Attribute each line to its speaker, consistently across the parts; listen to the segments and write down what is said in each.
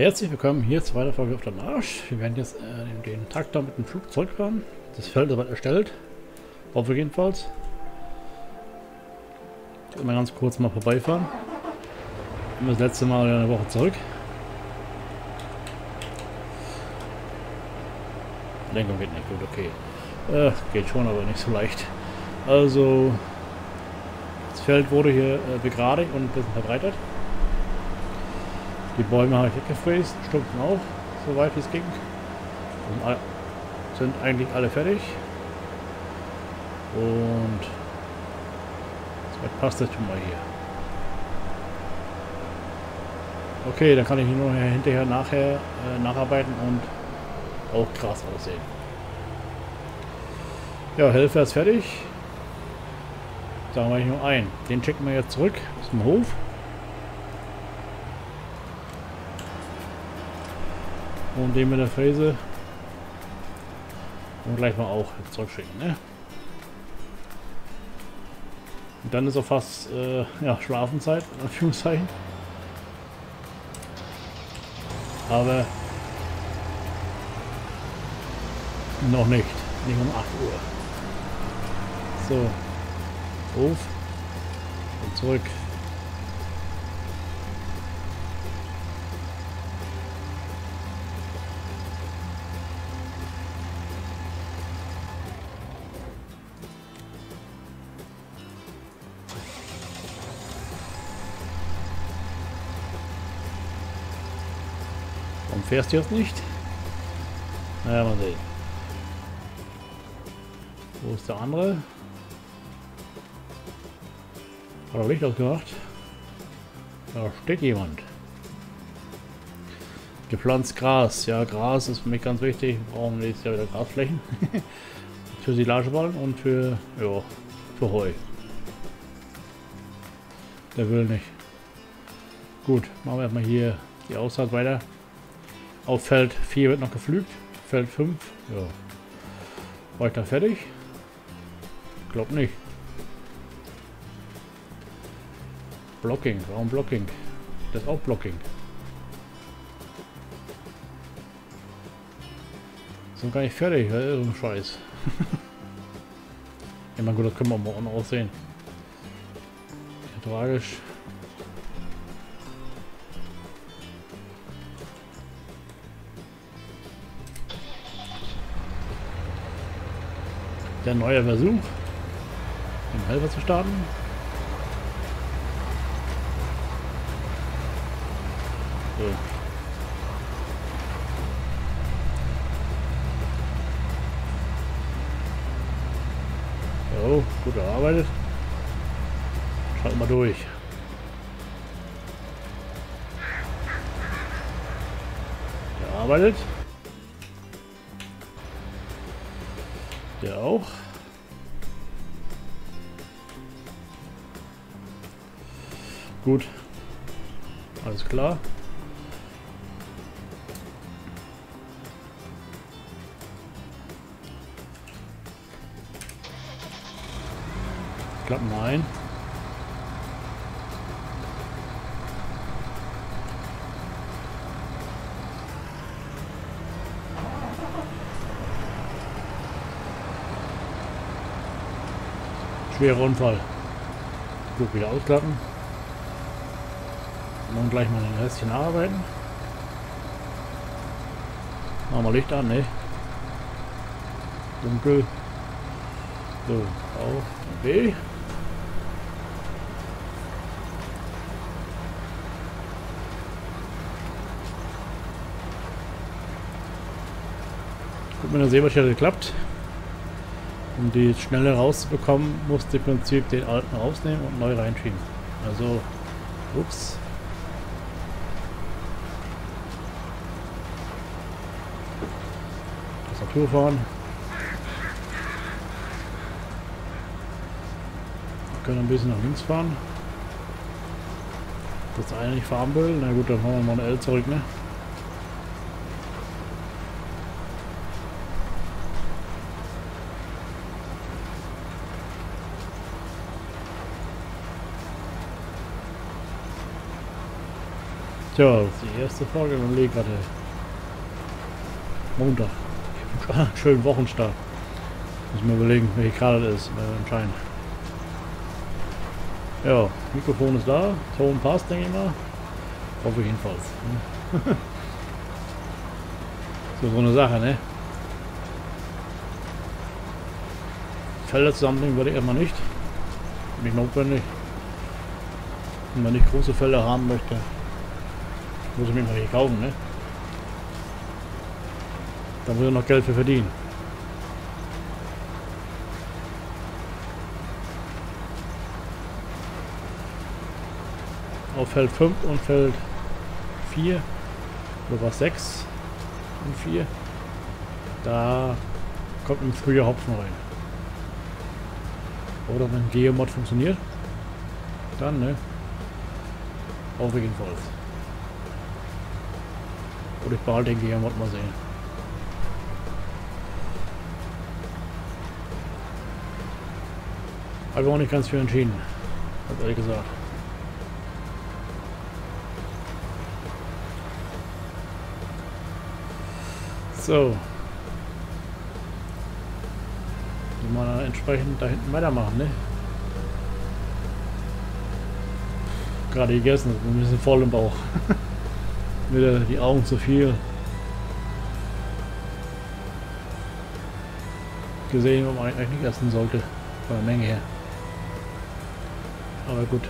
Speaker 1: Herzlich willkommen hier zur weiteren Folge auf der Marsch. Wir werden jetzt äh, den Traktor mit dem Flugzeug fahren. Das Feld wird erstellt. Hoffe jedenfalls. Ich will mal ganz kurz mal vorbeifahren. Das letzte Mal eine Woche zurück. Lenkung geht nicht gut, okay. Äh, geht schon, aber nicht so leicht. Also, das Feld wurde hier äh, begradigt und ein bisschen verbreitert. Die Bäume habe ich weggefräst, Stumpfen auch, soweit es ging. Und sind eigentlich alle fertig. Und soweit passt das schon mal hier. Okay, dann kann ich nur hinterher nachher äh, nacharbeiten und auch krass aussehen. Ja, Helfer ist fertig. Sagen wir nur ein. Den checken wir jetzt zurück aus dem Hof. Und den mit der Fräse. Und gleich mal auch zurückschicken, ne? Und dann ist auch fast äh, ja, Schlafenzeit, in Anführungszeichen. Aber noch nicht. Nicht um 8 Uhr. So. Hof. Und zurück. Warum fährst du jetzt nicht? Naja, mal sehen. Wo ist der andere? Hat er Licht ausgemacht? Da steht jemand. Gepflanzt Gras. Ja, Gras ist für mich ganz wichtig. Wir brauchen nächstes Jahr wieder Grasflächen. für Silageballen und für, ja, für Heu. Der will nicht. Gut, machen wir erstmal hier die Aussaat weiter. Auf Feld 4 wird noch geflügt. Feld 5, ja. War ich da fertig? Glaub nicht. Blocking, warum Blocking? Das ist auch Blocking. So gar nicht fertig, ja, so ein Scheiß. ja, mein gut, das können wir morgen auch sehen. Ja, tragisch. Der neue Versuch, den Helfer zu starten. So. So, gut erarbeitet. Schalten wir durch. Der Gut. Alles klar. Klappen ein. Schwerer Unfall. Gut, wieder ausklappen. Und dann gleich mal den Restchen arbeiten. Machen wir Licht an, ne? Dunkel. So, auf B. Gut, mit der hat geklappt. Um die schnelle rauszubekommen, musste im Prinzip den alten rausnehmen und neu reinschieben. Also, ups. Tastatur fahren. Wir können ein bisschen nach links fahren. Das eine nicht fahren will. Na gut, dann fahren wir mal eine L zurück, ne? Tja, das ist die erste Folge und lege gerade Montag. Schönen Wochenstart. Muss mir überlegen, welche Karte das ist, äh, anscheinend. Ja, Mikrofon ist da, Ton passt, denke ich mal. Hoffe ich jedenfalls. so, so eine Sache, ne? Felder zusammenlegen würde ich immer nicht. Nicht notwendig. Wenn man nicht große Felder haben möchte, muss ich mir mal hier kaufen, ne? Da muss ich noch Geld für verdienen. Auf Feld 5 und Feld 4, oder was 6 und 4, da kommt im Frühjahr Hopfen rein. Oder wenn Geomod funktioniert, dann, ne? Auf jeden Fall. Oder ich behalte den Geomod mal sehen. Habe ich auch nicht ganz für entschieden. Hat ehrlich gesagt. So. Mal entsprechend da hinten weitermachen, ne? Gerade gegessen, ein bisschen voll im Bauch. Wieder die Augen zu viel. Gesehen, was man eigentlich nicht essen sollte. Von der Menge her. Aber gut.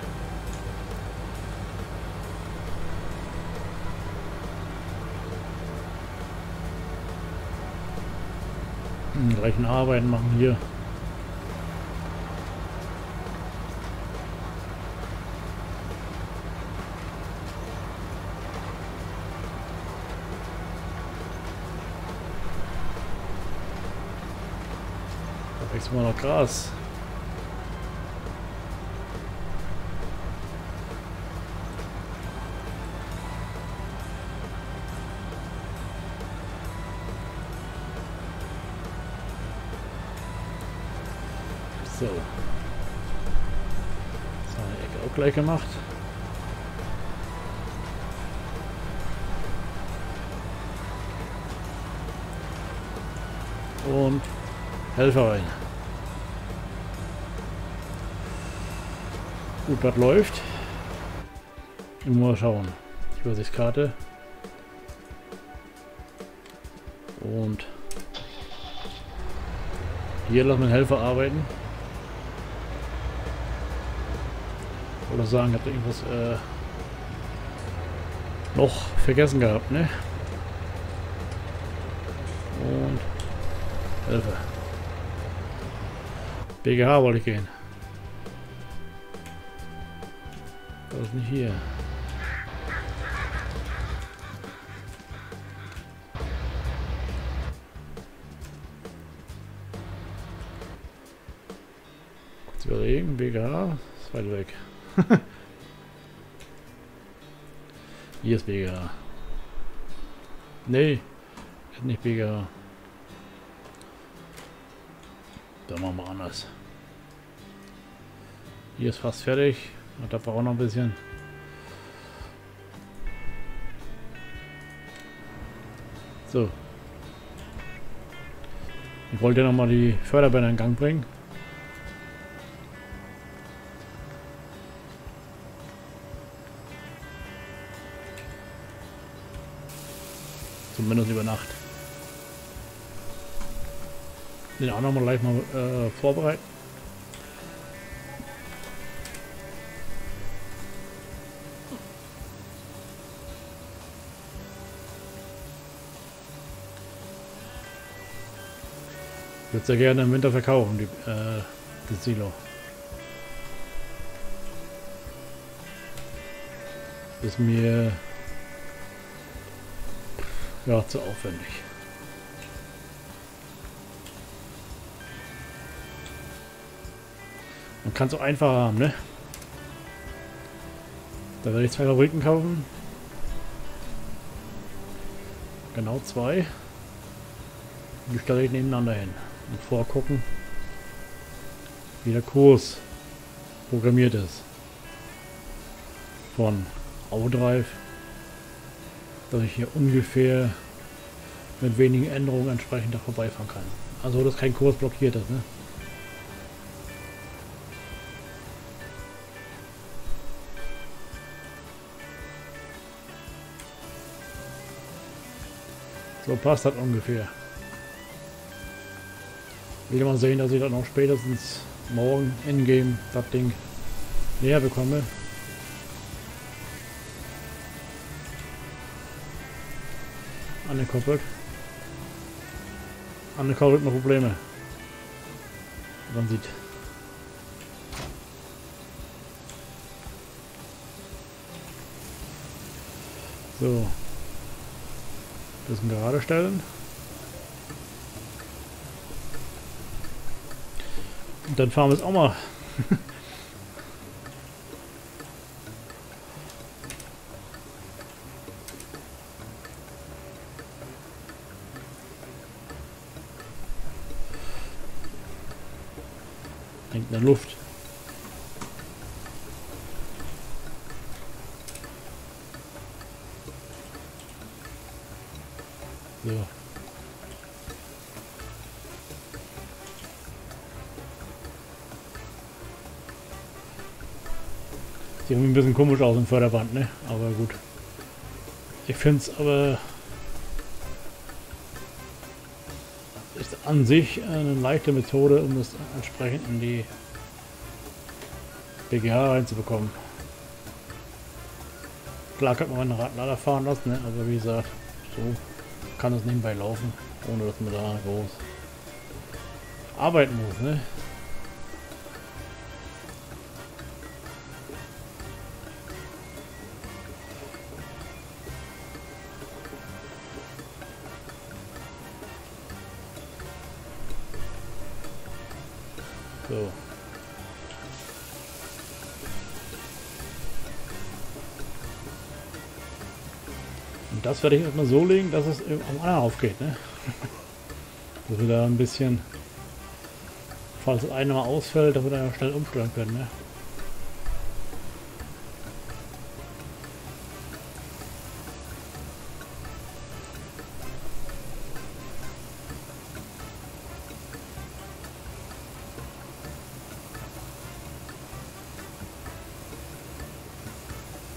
Speaker 1: Hm, gleichen Arbeiten machen hier. Da wächst immer noch Gras. Auch gleich gemacht. Und Helfer rein. Gut, das läuft. Mal schauen. Übersichtskarte. Und hier lassen wir den Helfer arbeiten. Oder sagen, habt ihr irgendwas äh, noch vergessen gehabt, ne? Und Hilfe. BGH wollte ich gehen. Was ist nicht hier? Kurz überlegen, BGH ist weit weg. Hier ist BGH. Nee, nicht BGH. Da machen wir anders. Hier ist fast fertig. Und da braucht auch noch ein bisschen. So. Ich wollte noch mal die Förderbänder in Gang bringen. Zumindest über Nacht. Den auch nochmal gleich mal äh, vorbereiten. Ich würde sehr gerne im Winter verkaufen, die, äh, das Silo. Ist mir ja, zu aufwendig. Man kann es auch einfacher haben, ne? Da werde ich zwei Fabriken kaufen. Genau zwei. Die stelle ich nebeneinander hin. Und vorgucken, wie der Kurs programmiert ist. Von Outdrive dass ich hier ungefähr mit wenigen Änderungen entsprechend da vorbeifahren kann. Also dass kein Kurs blockiert ist. Ne? So passt das ungefähr. Will mal sehen, dass ich dann noch spätestens morgen in-game das Ding näher bekomme. Angekoppelt. Angekoppelt noch Probleme. Man sieht. So. Bisschen gerade stellen. Und dann fahren wir es auch mal. der Luft. So. Sieht ein bisschen komisch aus im Förderband, ne? Aber gut. Ich finde es aber ist an sich eine leichte Methode, um das entsprechend in die BGH reinzubekommen. Klar kann man einen Radlader fahren lassen, ne? aber wie gesagt, so kann es nebenbei laufen, ohne dass man da groß arbeiten muss. Ne? So. Das werde ich erstmal so legen, dass es am anderen aufgeht. Ne? dass wir da ein bisschen, falls das eine mal ausfällt, dass wir da schnell umstellen können. Ne?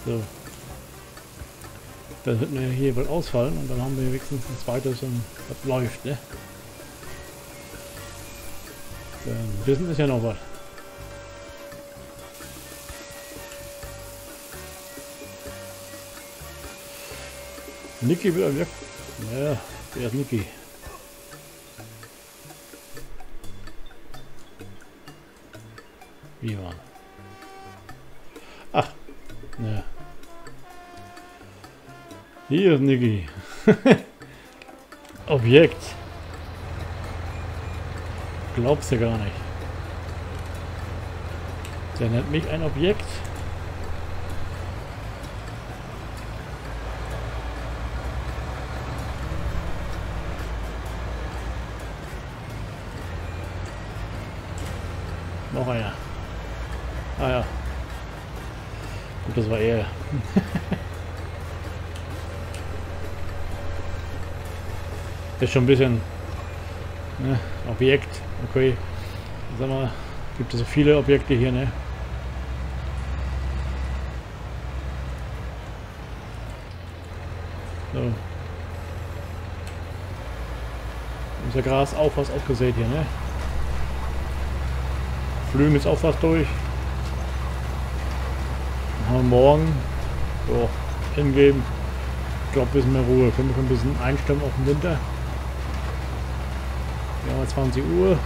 Speaker 1: So. Dann wird mir hier wohl ausfallen und dann haben wir wenigstens ein zweites und das läuft, ne? Dann wissen ist ja noch was. Niki wieder weg. Ja, der ist Niki. Wie war? Ach, ja. Hier, Niggi. Objekt. Glaubst du gar nicht. Der nennt mich ein Objekt. Noch einer. Ah ja. Gut, das war er. ist schon ein bisschen ne, Objekt. Okay, sag mal, gibt es so viele Objekte hier, ne? So. Unser Gras auch was aufgesät hier, ne? Flügen ist auch fast durch. Dann haben wir morgen so hingeben. Ich glaube, ein bisschen mehr Ruhe. Können wir ein bisschen einstimmen auf den Winter. Ja, 20 Uhr.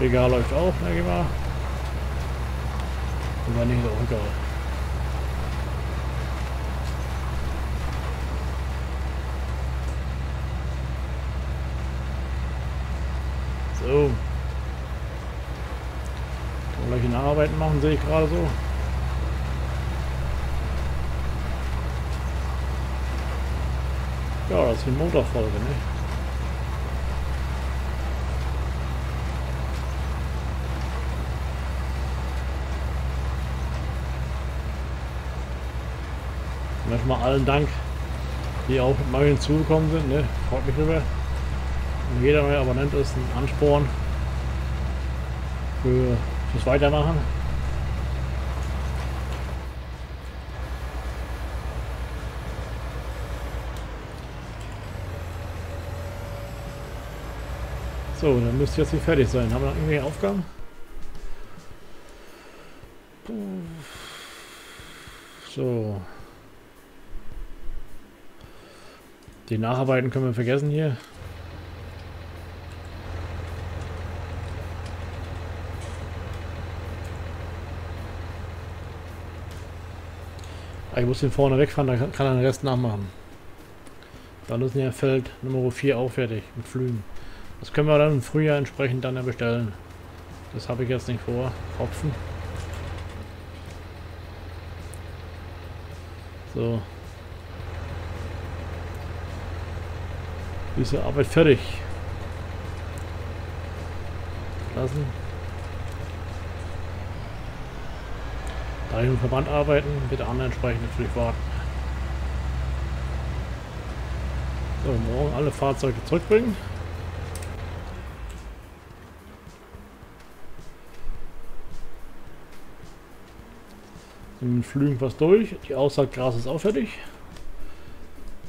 Speaker 1: Regal läuft auch, denke ich mal. Und dann nicht auch egal. So. Gleich Arbeiten machen, sehe ich gerade so. Ja, das ist eine Motorfolge, ne? Manchmal allen Dank, die auch neu hinzugekommen sind. Ne? Freut mich drüber. Und jeder neue Abonnent ist ein Ansporn für, fürs Weitermachen. So, dann müsste jetzt hier fertig sein. Haben wir noch irgendwelche Aufgaben? So. Die Nacharbeiten können wir vergessen hier. Ah, ich muss den vorne wegfahren, dann kann er den Rest nachmachen. Dann ist ja Feld Nummer 4 auch fertig mit Flügen. Das können wir dann im Frühjahr entsprechend dann bestellen. Das habe ich jetzt nicht vor. Hopfen. So. Diese Arbeit fertig. Lassen. Da ich im Verband arbeiten, bitte andere entsprechend natürlich warten. So, morgen alle Fahrzeuge zurückbringen. Dann flügen was durch. Die Aussaatgras ist auch fertig.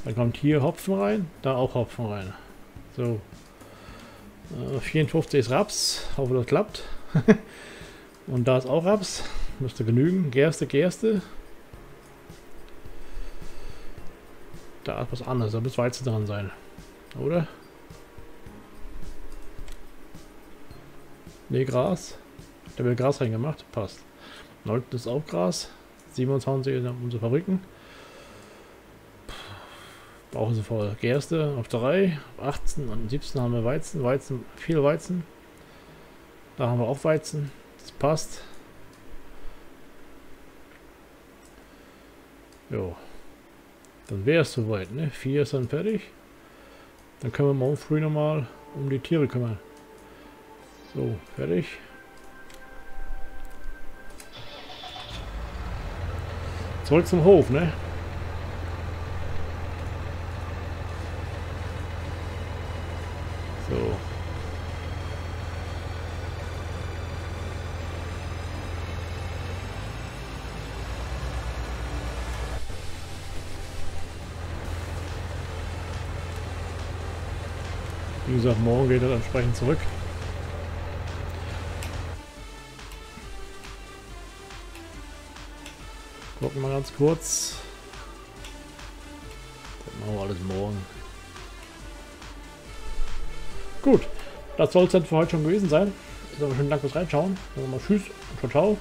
Speaker 1: Dann kommt hier Hopfen rein, da auch Hopfen rein. So. Äh, 54 ist Raps. Hoffe, das klappt. Und da ist auch Raps. Müsste genügen. Gerste, Gerste. Da ist was anderes. Da muss Weizen dran sein. Oder? Ne, Gras. Da wird Gras reingemacht. Passt. 9 ist auch Gras. 27 in unsere Fabriken. Brauchen sie voll. Gerste auf 3, 18 und 17 haben wir Weizen. Weizen, viel Weizen. Da haben wir auch Weizen. Das passt. Jo. Dann wäre es soweit, ne? 4 ist dann fertig. Dann können wir morgen früh nochmal um die Tiere kümmern. So, fertig. Zurück zum Hof, ne? So. Wie gesagt, morgen geht er entsprechend zurück. Gucken wir ganz kurz. Das machen wir alles morgen. Gut, das soll es dann für heute schon gewesen sein. Also schönen Dank fürs Reinschauen. Dann mal Tschüss und ciao, ciao.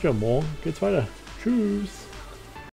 Speaker 1: Tja, morgen geht's weiter. Tschüss.